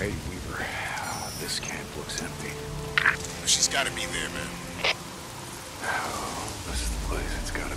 Hey, Weaver. This camp looks empty. She's gotta be there, man. Oh, this is the place it's gotta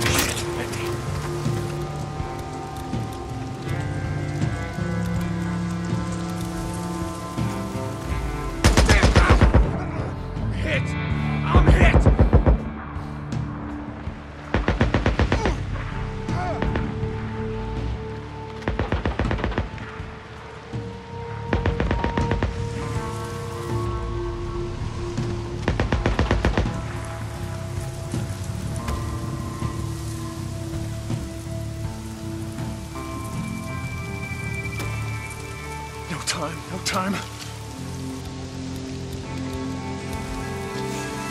time, no time.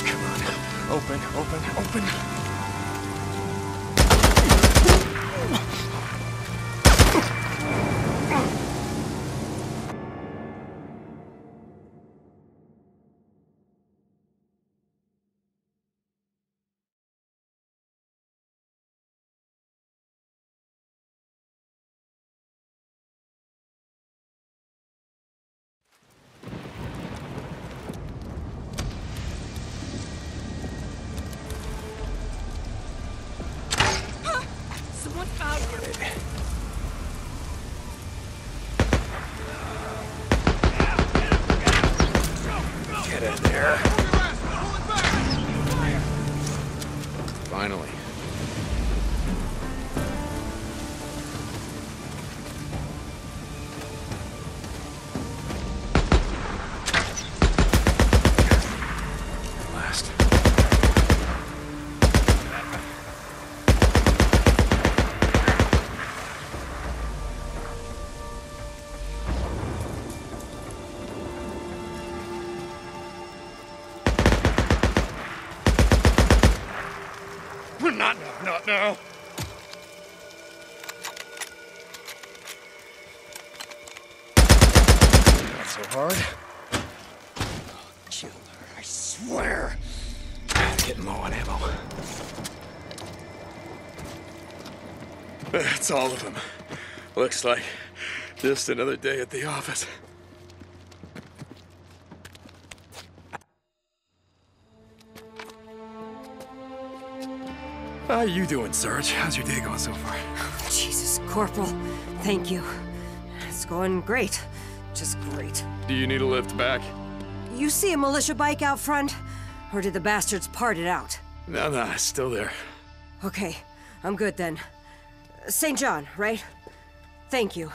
Come on. Open, open, open. Get in there. Finally. Last. Not now, not now. Not so hard. Kill her, I swear. Getting low on ammo. That's all of them. Looks like just another day at the office. How are you doing, Sarge? How's your day going so far? Jesus, Corporal. Thank you. It's going great. Just great. Do you need a lift back? You see a militia bike out front? Or did the bastards part it out? No, no, it's still there. Okay, I'm good then. St. John, right? Thank you.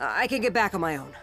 I can get back on my own.